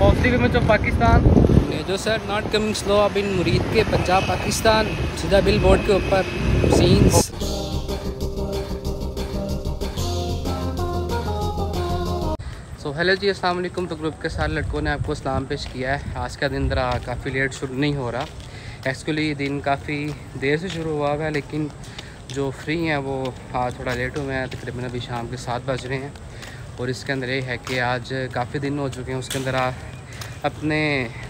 Positive image of Pakistan. जो sir not coming slow अब इन मुरीद के पंजाब, पाकिस्तान, सीधा बिल बोर्ड के ऊपर सीन्स सो हेलो जी अस्सलाम वालेकुम तो ग्रुप के सारे लड़कों ने आपको सलाम पेश किया है। आज का दिन ज़रा काफ़ी लेट शुरू नहीं हो रहा। एक्चुअली दिन काफ़ी देर से शुरू हुआ है, लेकिन जो फ्री हैं, वो आज थोड़ा लेट हुए हैं। तकरीबन अभी शाम के सात बज रहे हैं। और इसके अंदर ये है कि आज काफ़ी दिन हो चुके हैं उसके अंदर आ, अपने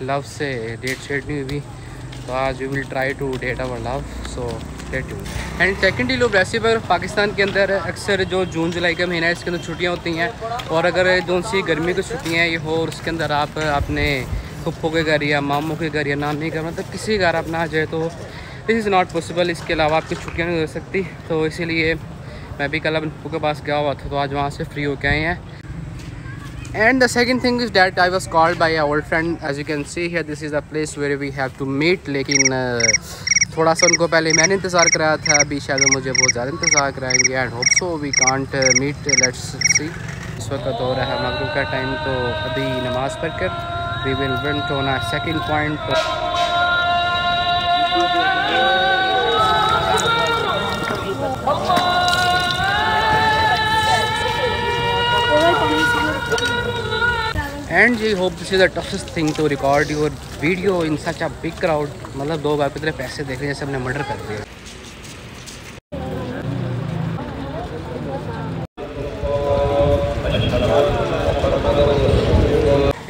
लव से डेट शेट नहीं हुई तो आज we will try to date our love so date you and secondly वैसे पर पाकिस्तान के अंदर अक्सर जो जून जुलाई का महीना है इसके अंदर छुट्टियाँ होती हैं और अगर जो सी गर्मी की छुट्टियाँ ये हो और उसके अंदर आप अपने पप्पो के घर या मामू के घर या नानी घर मतलब किसी घर आप ना जाए तो दिस इज़ नॉट पॉसिबल इसके अलावा आपकी छुट्टियाँ नहीं हो सकती। तो इसीलिए मैं भी कल अपने के पास गया हुआ था तो आज वहाँ से फ्री होके आए हैं। And the second thing is that I was called by a old friend. As you can see here, this is the place where we have to meet. लेकिन थोड़ा सा उनको पहले मैंने इंतज़ार कराया था। अभी शायद मुझे बहुत ज़्यादा इंतज़ार कराएँगे। And hope so we can't meet let's see इस वक्त हो रहा है मगरब का टाइम तो अभी नमाज़ पढ़ कर we will went on a second point and ji hope this is the toughest thing to record your video in such a big crowd मतलब दो बार इतने पैसे देख रहे जैसे हमने मर्डर कर दिया।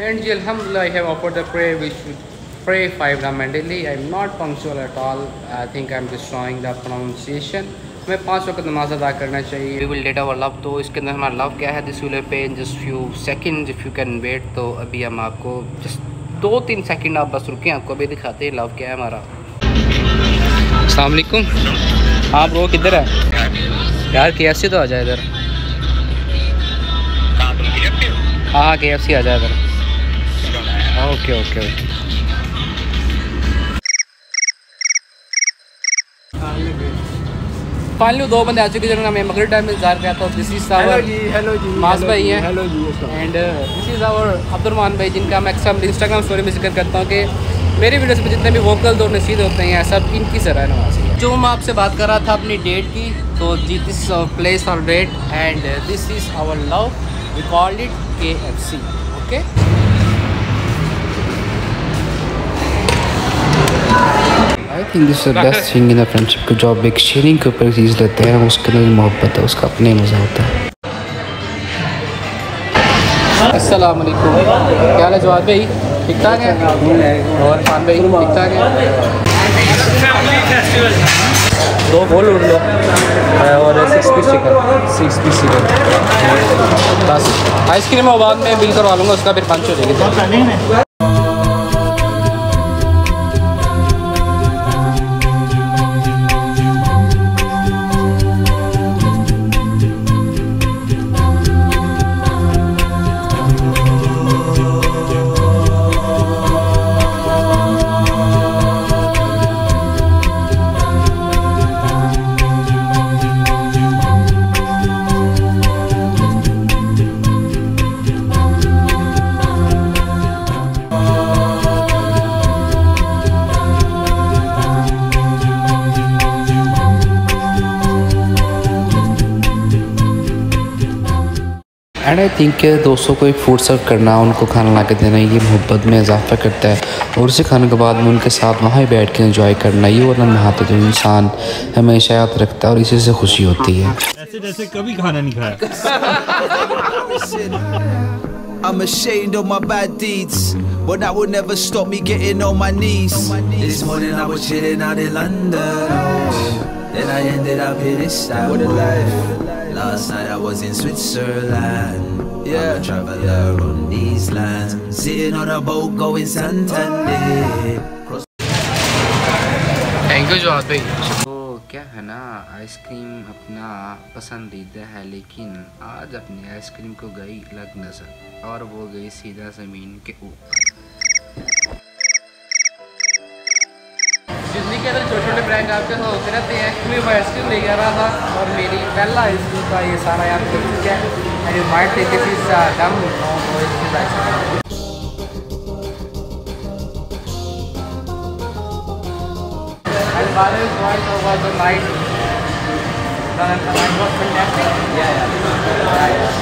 And ji I have offer the pray which pray five daily I am not punctual at all I think I am destroying the pronunciation हमें पाँच वक्त नमाज़ अदा करना चाहिए। We will date our love तो इसके अंदर हमारा लव क्या है? This will pay in just few second if you can wait तो अभी हम आपको जस्ट दो तीन सेकंड आप बस रुके आपको अभी दिखाते हैं लव क्या है हमारा। अलकुम हाँ ब्रो किधर है? यार के तो आ जाए इधर। हाँ? हाँ के आ जाए इधर। Okay okay okay. फाइनली दो बंदे आ चुके जिन्होंने हमें मगर टाइम में इंतज़ार किया था दिस इज़ आवर हेलो जी मास भाई हैं। Hello ji and this is our Abdulrahman भाई जिनका मैं अक्सर इंस्टाग्राम स्टोरी में ज़िक्र करता हूँ कि मेरे वीडियोस में जितने भी वोकल और नसीद होते हैं सब इनकी जरा नवाजी है जो मैं आपसे बात कर रहा था अपनी डेट की तो जी this place on date and this is our love we called it K F C okay think this is the best thing in the friendship को जॉब एक शेयरिंग के ऊपर चीज़ लेते हैं उसके अंदर मोहब्बत है उसका अपने मज़ा होता है अस्सलाम वालेकुम क्या हाल है जवाब भाई ठीक ठाक है और खान भाई ठीक ठाक है दो बोल उड़ लो। और six piece chicken six piece chicken बस आइसक्रीम मैं बाद में बिल करवा लूँगा उसका फिर पाँच हो जाएगी। एंड आई थिंक दोस्तों को एक फ़ूड सर्व करना उनको खाना ला के देना ये मोहब्बत में इजाफा करता है। और उसे खाने के बाद में उनके साथ वहाँ ही बैठ के इन्जॉय करना ये वो लम्हा जो इंसान हमेशा याद रखता है और इसी से खुशी होती है। ऐसे जैसे कभी खाना नहीं खाया। I'm ashamed of my bad deeds, but that would never stop me getting on my knees. This morning I was chilling out in London, then I ended up in this style. What a life. Last night I was in Switzerland. Yeah, I'm a traveler on these lands. Sitting on a boat going Santander. Thank you जवाब भाई तो क्या है ना ice cream अपना पसंदीदा है लेकिन आज अपनी आइसक्रीम को गई लग नज़र और वो गई सीधा ज़मीन के ऊपर मैं घर पे होते रहते हैं क्योंकि मैं आइसक्रीम ले जा रहा था और मेरी पहला आइसक्रीम का ये सारा यहाँ मिल ठीक है। मेरी वाइट थे किसी से। कम होगा तो लाइट बहुत फैंटास्टिक या